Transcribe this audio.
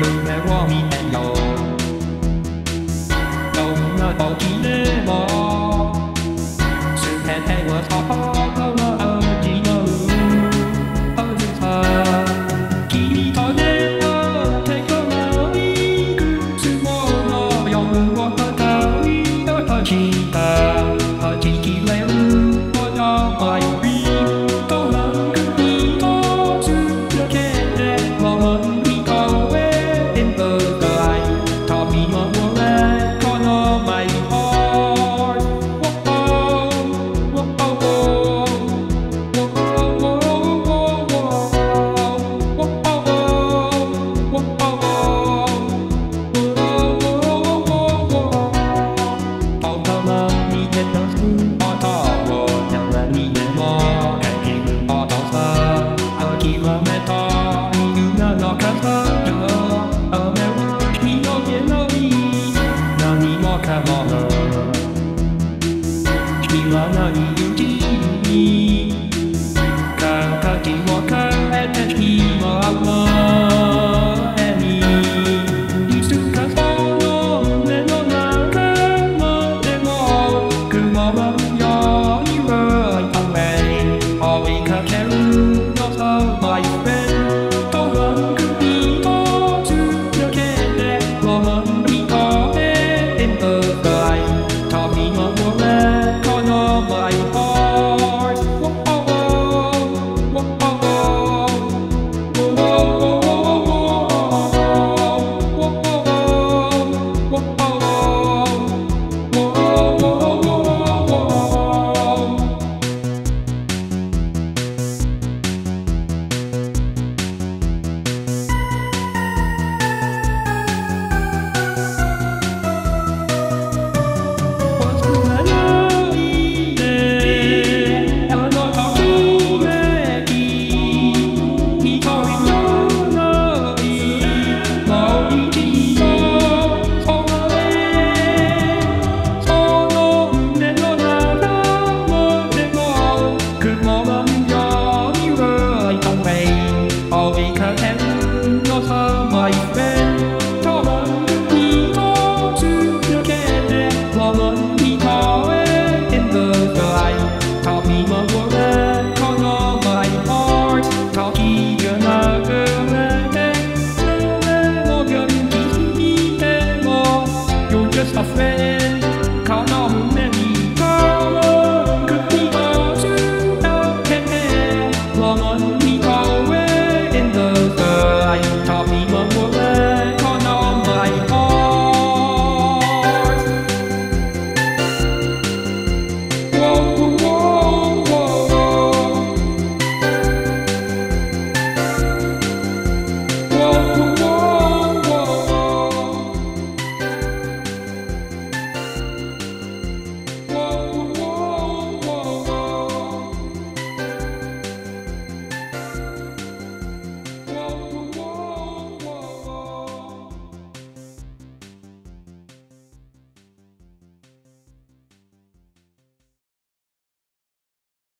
夢を見てよどんな時でも雨と布の数と雨を広げない。何もかも